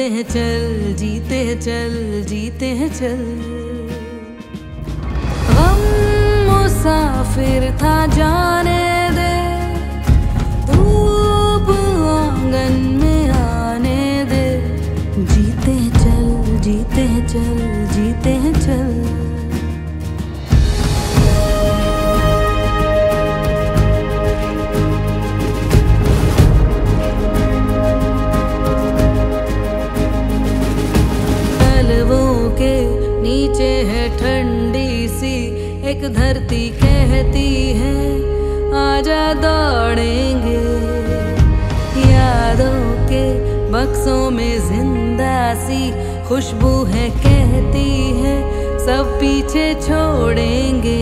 जीते हैं, चल, जीते हैं, चल, जीते हैं, चल। हम मुसाफिर था जाने दे, धूप आँगन में आने दे। जीते हैं, चल, जीते हैं, चल, जीते हैं, चल। धरती कहती है, आजा दौड़ेंगे। यादों के बक्सों में ज़िंदा सी खुशबू है, कहती है, सब पीछे छोड़ेंगे।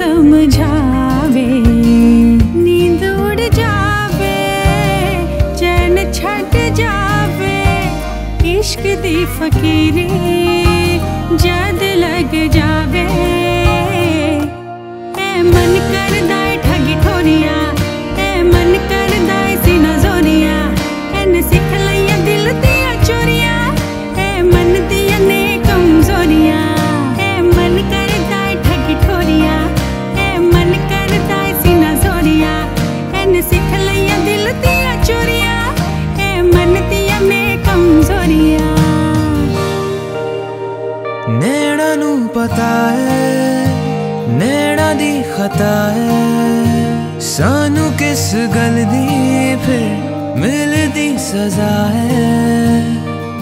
समझावे नींद उड़ जावे चैन छट जावे इश्क दी फकीरी। जाता है सानू किस गल दी फिर मिलदी सजा है।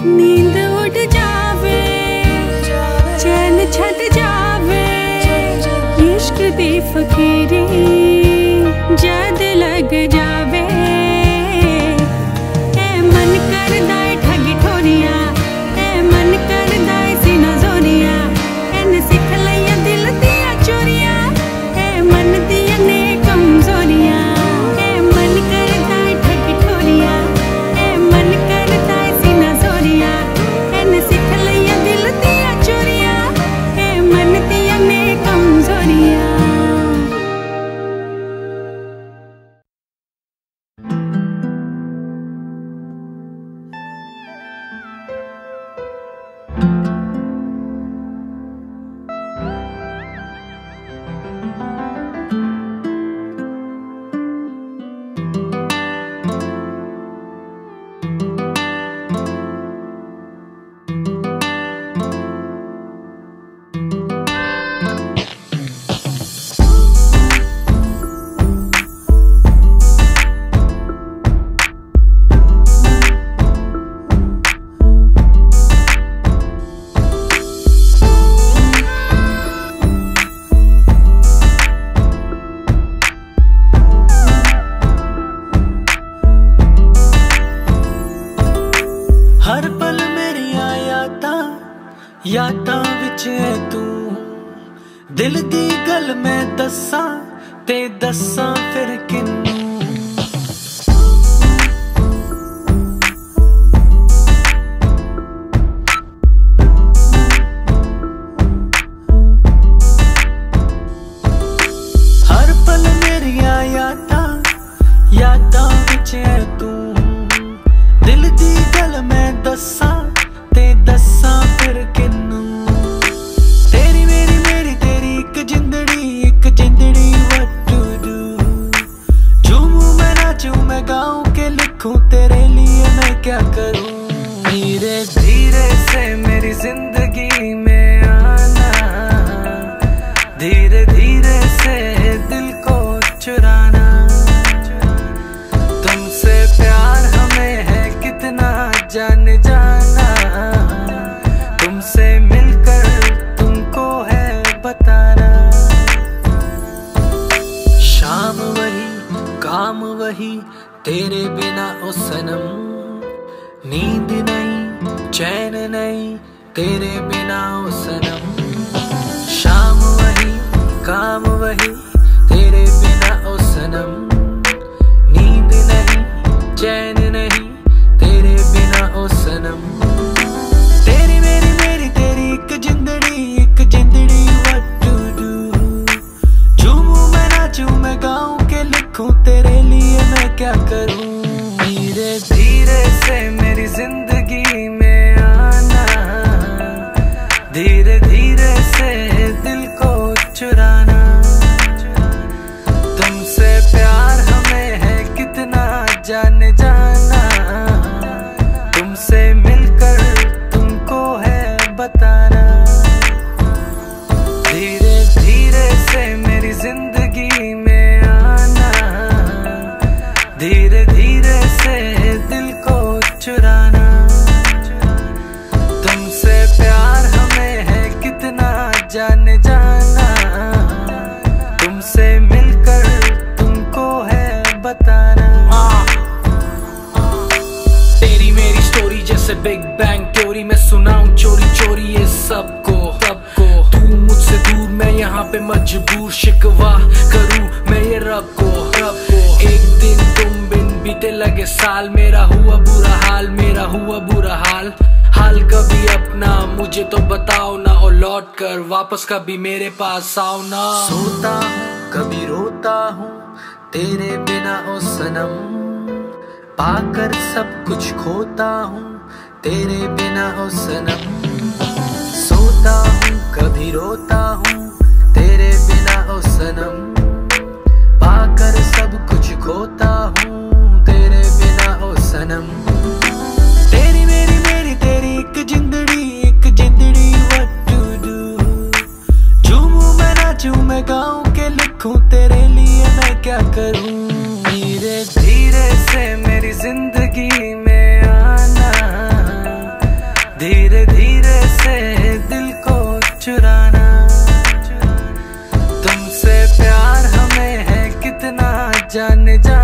नींद उठ जावे चैन छट जावे। इश्क दी फकीरी ਹਰ ਪਲ ਮੇਰੀਆਂ ਯਾਦਾਂ ਯਾਦਾਂ ਵਿੱਚ ਐ ਤੂੰ। ਦਿਲ ਦੀ ਗੱਲ ਮੈਂ ਦੱਸਾਂ ਤੇ ਦੱਸਾਂ ਫਿਰ ਕਿੰਨੂੰ। तेरे बिना ओ सनम नींद नहीं, चैन नहीं, तेरे बिना ओ सनम शाम वही, काम वही, तेरे बिना ओ सनम नींद नहीं, चैन नहीं, तेरे बिना ओ सनम तेरी मेरी मेरी, तेरी एक जिंदड़ी एक जिंदड़ी what to do झूमूं मैं, नाचूं मैं, गाऊं के लिखूं तेरे क्या करूँ? धीरे धीरे से मेरी ज़िंदगी साल मेरा हुआ बुरा हाल, मेरा हुआ बुरा हाल। हाल कभी अपना, मुझे तो बताओ ना और लौट कर वापस कभी मेरे पास आओ ना। सोता हूँ कभी रोता हूँ, तेरे बिना ओ सनम। पाकर सब कुछ खोता हूँ, तेरे बिना ओ सनम। सोता हूँ, कभी रोता हूँ, तेरे बिना ओ सनम। पाकर सब कुछ खोता हूँ। जिंदड़ी, एक जिंदड़ी मैं मैं गाऊं के लिखूं, तेरे लिए मैं क्या करूँ? धीरे धीरे से मेरी ज़िंदगी में आना। धीरे धीरे से दिल को चुराना। तुमसे प्यार हमें है कितना जान जाना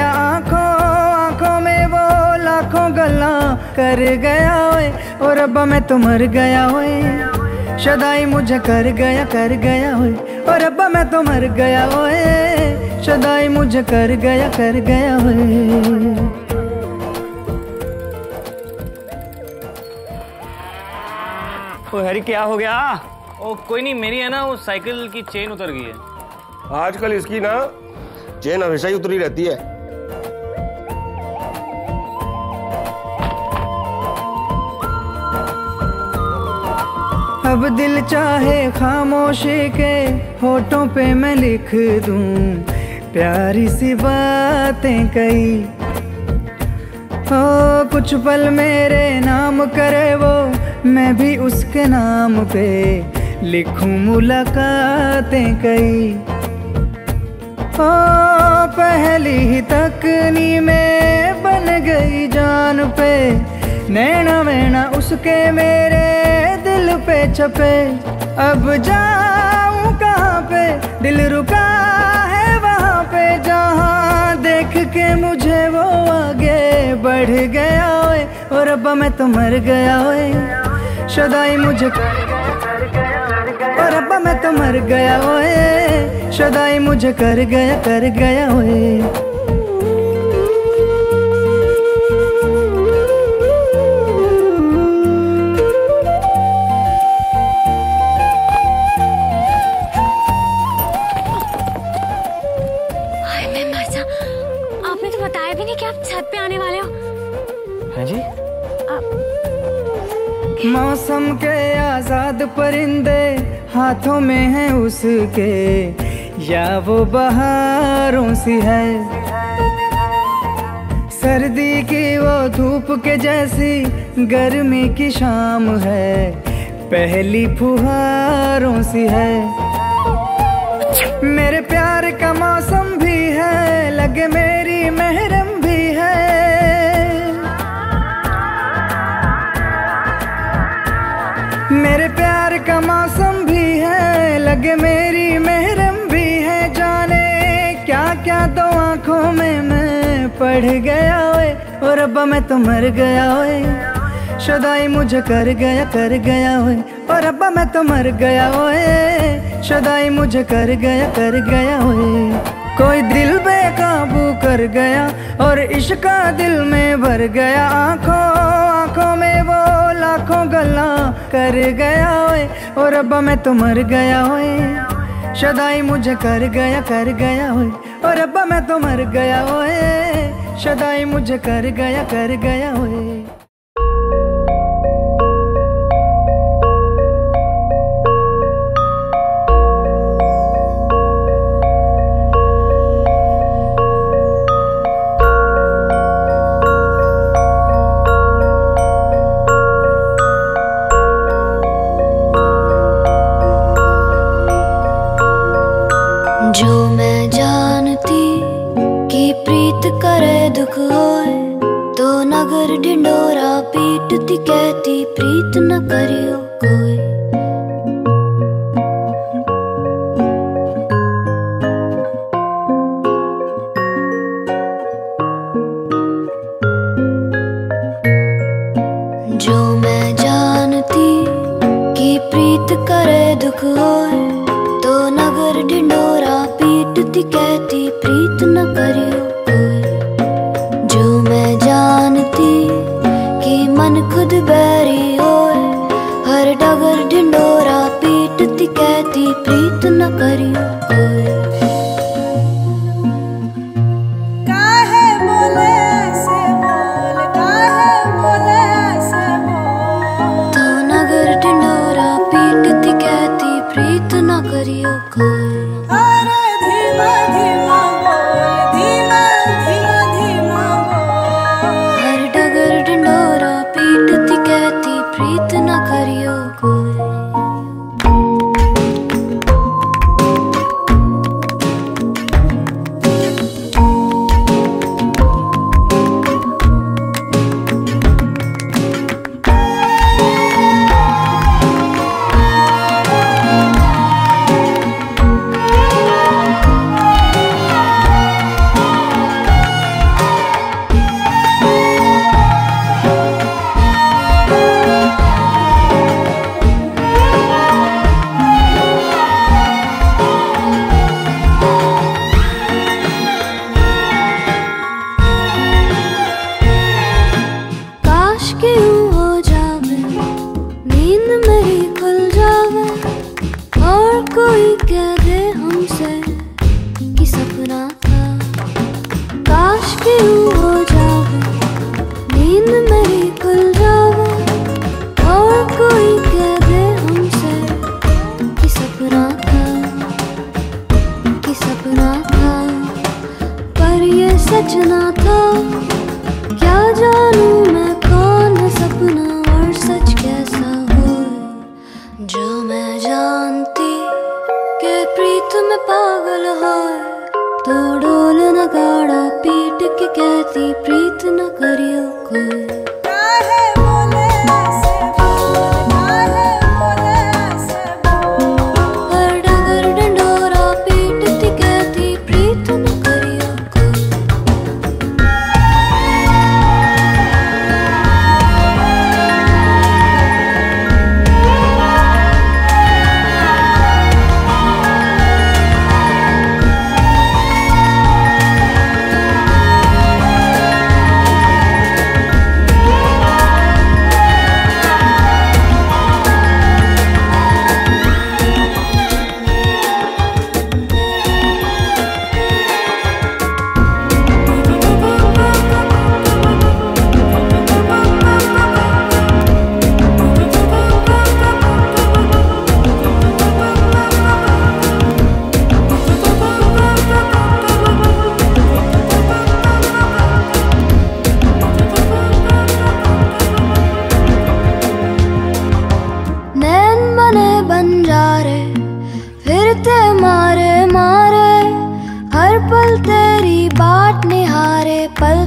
गया आँखों आँखों में वो लाखों गल्ला कर गया ओए। और अब्बा मैं तो मर गया ओए। शदाई मुझे कर गया कर गया ओए। और अब्बा मैं तो मर गया ओए। शदाई मुझे कर गया कर गया होए ओ हैरी क्या हो गया? ओ कोई नहीं मेरी है ना वो साइकिल की चेन उतर गई है। आजकल इसकी ना चेन हमेशा ही उतरी रहती है। अब दिल चाहे खामोशी के होठों पे मैं लिख दूँ प्यारी सी बातें कई। ओ, कुछ पल मेरे नाम करे वो, मैं भी उसके नाम पे लिखूं मुलाकातें कई। ओ, पहली ही तकनी में बन गई जान पे नैना वैना उसके मेरे दिल पे छपे, अब जाऊँ कहाँ पे? दिल रुका है वहाँ पे, जहाँ देख के मुझे वो आगे बढ़ गया ओए। और अब मैं तो मर गया ओए। शदाई मुझे और अब मैं तो मर गया ओए। शदाई मुझे कर गया कर गया ओए। मौसम के आज़ाद परिंदे हाथों में है उसके। या वो बहारों सी है। सर्दी की वो धूप के जैसी गर्मी की शाम है। पहली फुहारों सी है। मेरे प्यार का मौसम भी है, लगे मेरी का मौसम भी है, लगे मेरी महरम भी है। जाने क्या क्या दो आँखों में मैं पढ़ गया ओए और अब मैं तो मर गया ओए शदाई मुझे कर गया कर गया ओए और अब मैं तो मर गया ओए शदाई मुझे कर गया कर गया ओए कोई दिल बेकाबू कर गया और इश्का दिल में भर गया। आँखों आँखों में वो लाखों गला कर गया ओए और अब मैं तो मर गया ओए। शदाई मुझे कर गया कर गया ओए और अब मैं तो मर गया ओए। शदाई मुझे कर गया कर गया ओए। न करियो कोई। But.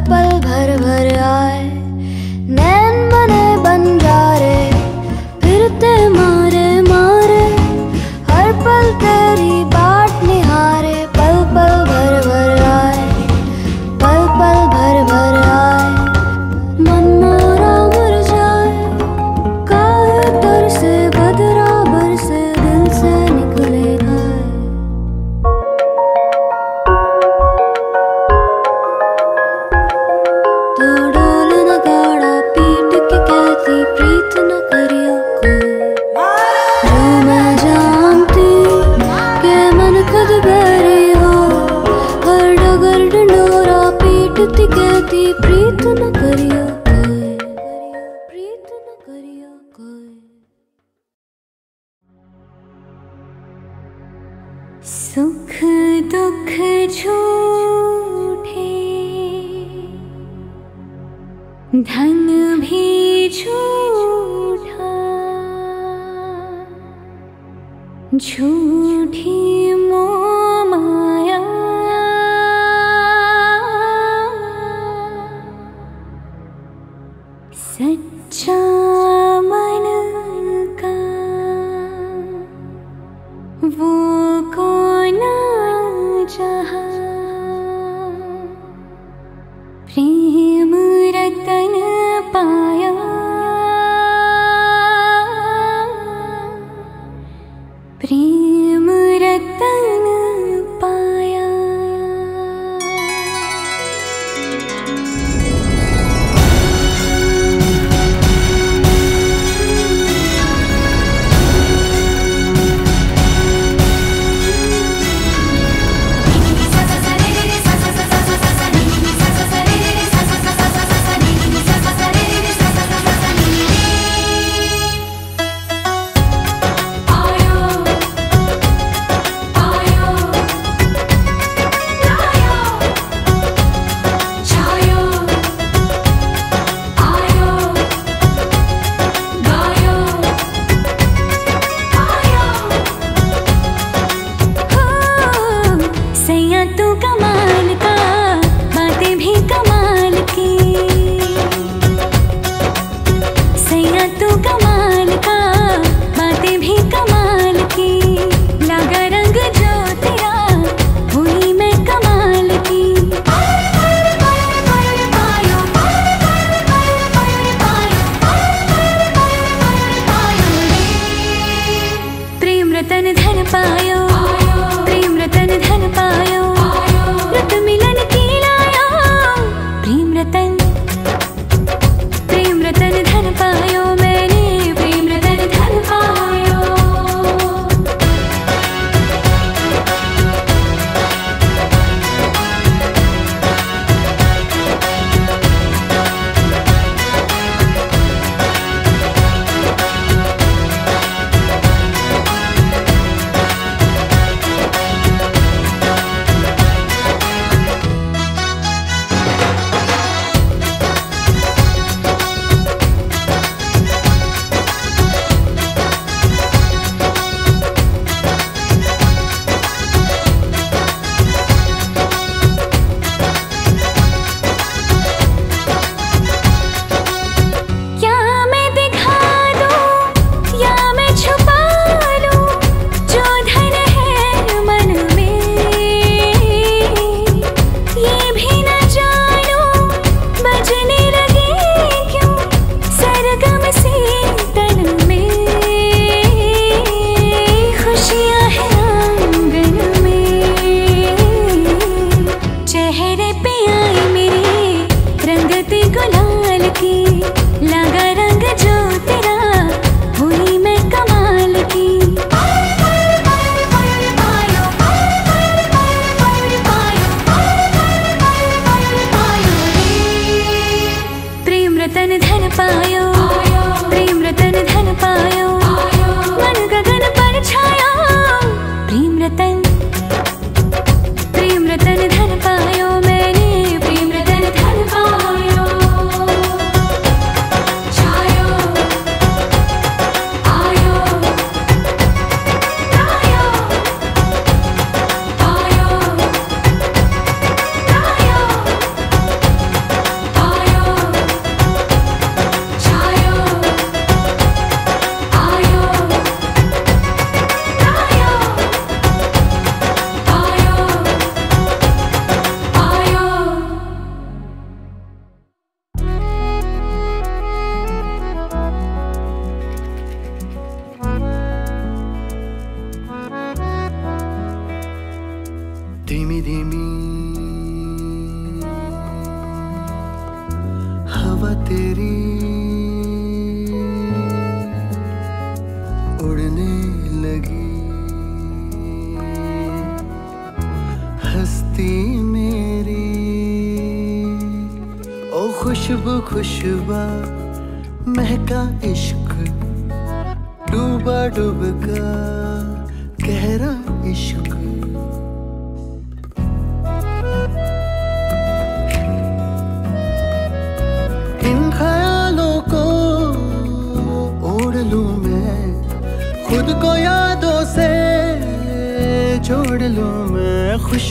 झूठी मोह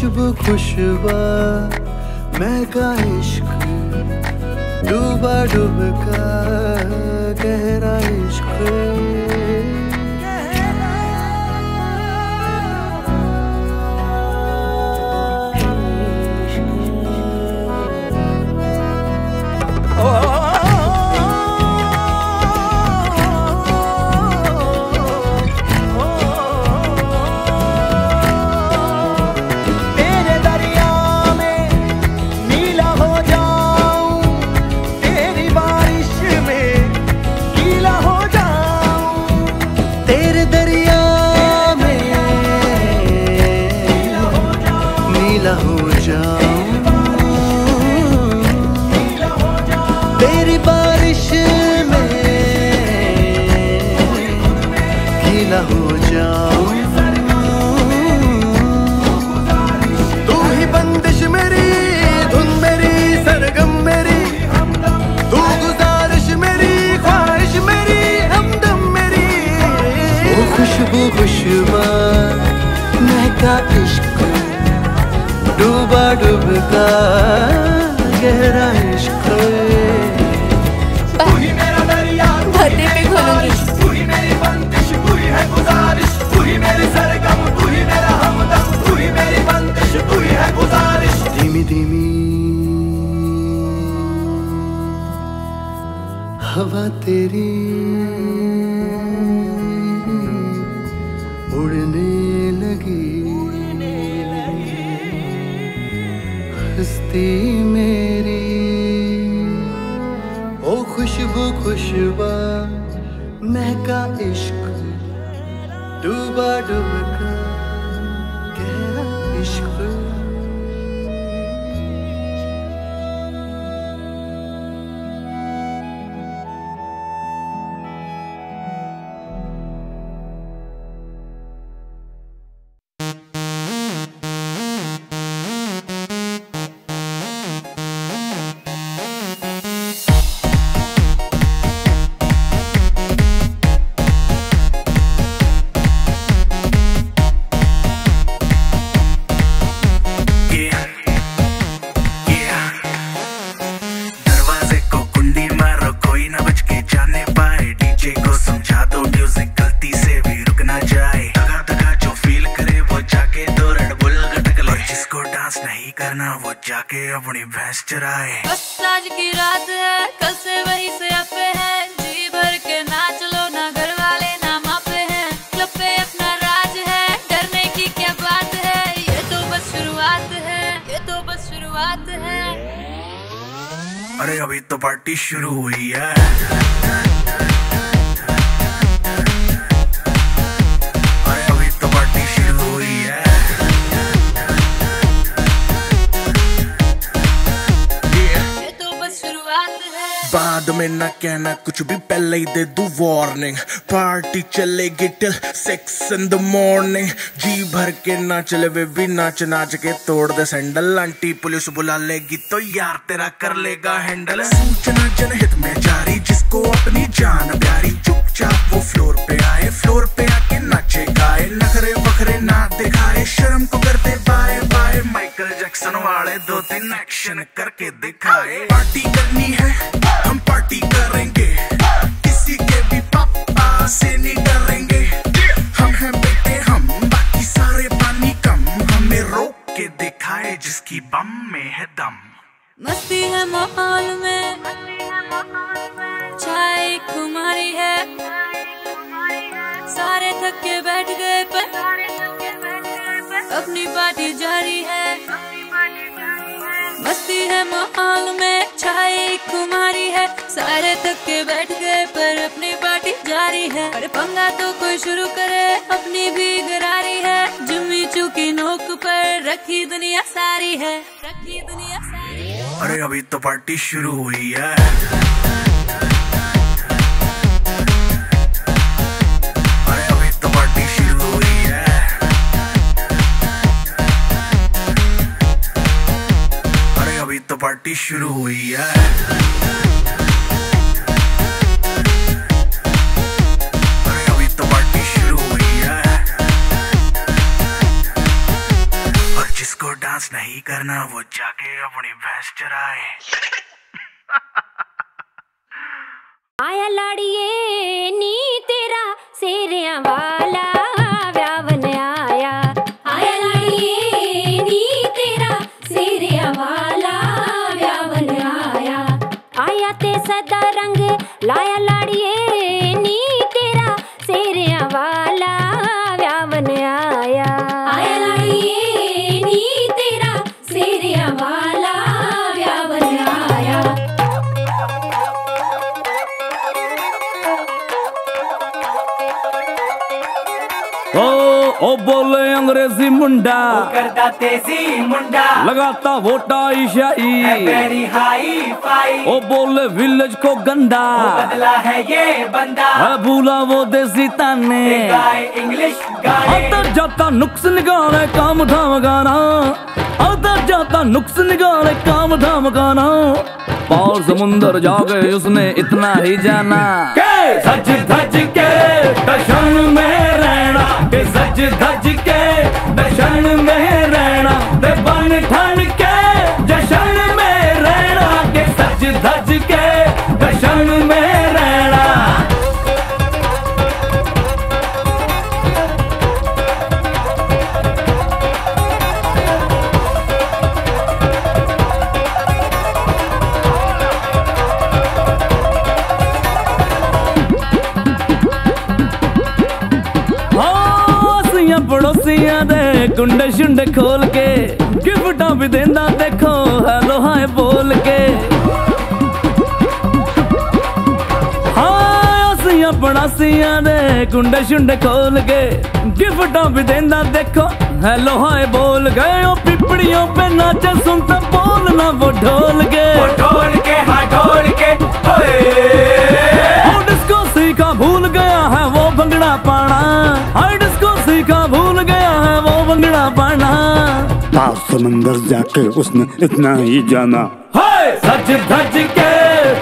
खुशबू खुशबा। महका इश्क डूबा डूबका गहरा इश्क। बंदिश मेरी, धुन मेरी, सरगम मेरी, तू गुजारिश मेरी, ख्वाहिश मेरी, हमदम मेरी। खुशबू खुशबा, महका डूबा डूबका गहरा इश्क। हवा तेरी उड़ने लगी। हस्ती मेरी ओ खुशबू खुशबा महका इश्क डूबा डूबका बाद में ना कहना, कुछ भी पहले ही दे दू वार्निंग पार्टी चलेगी till six in the morning जी भर के ना चले वे भी नाच नाच के तोड़ दे सैंडल आंटी पुलिस बुला लेगी तो यार तेरा कर लेगा हैंडल सूचना जनहित में जारी, जिसको अपनी जान प्यारी। चुपचाप वो फ्लोर पे आए फ्लोर पे आके नाचे गाए। नखरे वखरे ना दिखाए शर्म को दो तीन एक्शन करके दिखाए। पार्टी करनी है हम पार्टी करेंगे। किसी के भी पापा से नहीं डरेंगे। हम हैं बेटे हम बाकी सारे पानी कम। हमें रोक के दिखाए जिसकी बम में है दम। मस्ती है माहौल में। चाय कुमारी है। सारे थक के बैठ गए पर। अपनी पार्टी जारी है। मस्ती है माहौल में, छाई कुमारी है। सारे तक के बैठ गए, पर अपनी पार्टी जारी है। अरे पंगा तो कोई शुरू करे, अपनी भी गरारी है। जुम्मी चुकी नोक पर रखी दुनिया सारी है। रखी दुनिया सारी है। अरे, अभी तो पार्टी शुरू हुई है। पार्टी शुरू हुई है। अभी तो डांस नहीं करना वो जाके अपनी भैंस चराए। अंग्रेज़ी मुंडा। करदा तेज़ी मुंडा। लगाता वोटा ईशाई। ओ बोले विलेज को गंदा। बदला है ये बंदा। है भूला वो देसी ताने। इंग्लिश आता जाता नुक्स निकाले काम धाम गाना। आता जाता नुक्स निकाले काम धाम गाना। पार समुंदर जाके उसने इतना ही जाना। के सच धज के दर्शन में रहना। के सच धज के ਕੁੰਡ ਸ਼ੁੰਡ ਖੋਲ ਕੇ ਗਿਫਟਾਂ ਵੀ ਦਿੰਦਾ ਦੇਖੋ, ਹੈਲੋ, ਹਾਏ, ਬੋਲ ਕੇ। ਹਾਇਆਂ ਪੜਾਸੀਆਂ ਦੇ ਕੁੰਡ ਸ਼ੁੰਡ ਖੋਲ ਕੇ ਗਿਫਟਾਂ ਵੀ ਦਿੰਦਾ ਦੇਖੋ ਹੈ ਹਾਏ, ਬੋਲ ਗਏ ਉਹ ਪਿਪੜੀਆਂ ਪੇ ਨਾਚ ਸੁਣ ਤਾਂ ਬੋਲ ਨਾ ਉਹ ਢੋਲ ਕੇ। ਉਹ ਕੇ, ਹਾਂ ਢੋਲ ਕੇ ਓਏ समंदर जाके उसने इतना ही जाना। हाय सच धज के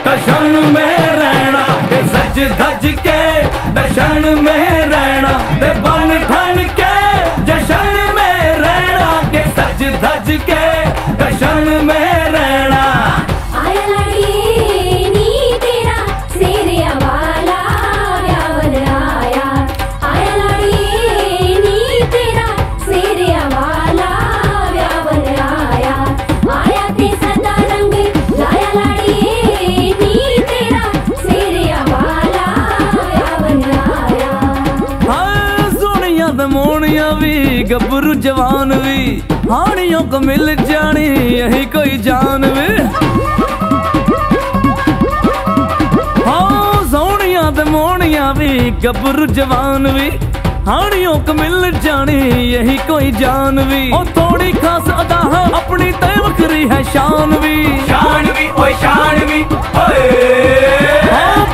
दर्शन में रहना। सच धज के दर्शन में रहना। बन ठन के जशन में रहना। के सच धज के ਮਿਲ ਜਾਣੀ ਇਹੀ ਕੋਈ ਜਾਨ ਵੇ। ਹਾਂ ਸੋਹਣੀਆਂ ਤੇ ਮੋਹਣੀਆਂ ਵੀ ਗੱਭਰੂ ਜਵਾਨ ਵੀ। ਹਾਣੀਆਂ ਕ ਮਿਲ ਜਾਣੀ ਇਹੀ ਕੋਈ ਜਾਨ ਵੀ। ਉਹ ਥੋੜੀ ਖਾਸ ਅਦਾ ਹੈ ਆਪਣੀ ਤੇ ਵੱਖਰੀ ਹੈ ਸ਼ਾਨ ਵੀ। ਸ਼ਾਨ ਵੀ ਓਏ ਸ਼ਾਨ ਵੀ ਓਏ।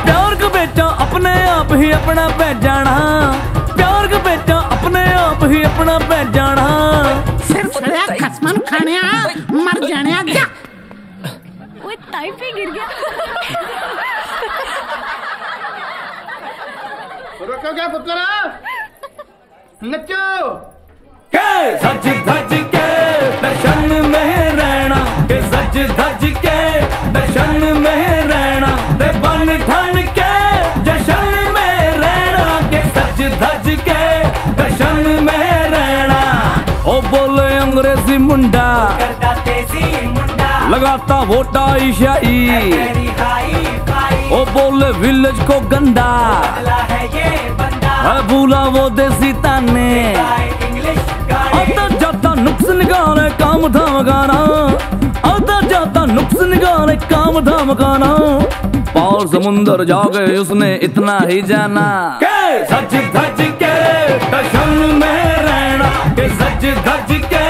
ਪਿਆਰ ਕੋ ਬੇਟਾ ਆਪਣੇ ਆਪ ਹੀ ਆਪਣਾ ਪੈ ਜਾਣਾ। ਪਿਆਰ ਕੋ ਬੇਟਾ ਆਪਣੇ ਆਪ ਹੀ ਆਪਣਾ ਪੈ ਜਾਣਾ। जाने आ, मर जाने आ, जा। वो टाइम पे गिर गया। रुको क्या पुतला नचो। के सच धज के दर्शन में रहना के सच धज के दर्शन मुंडा। लगाता वोटा ईशाई। ओ बोले विलेज को गंदा। है ये बंदा। भूला वो देसी ताने। आता जाता नुक्स निकाले काम धाम गाना आता जाता नुक्स निकाले काम धाम खाना पार समुंदर जाके उसने इतना ही जाना। के सच धज के दर्शन में रहना। के सच धज के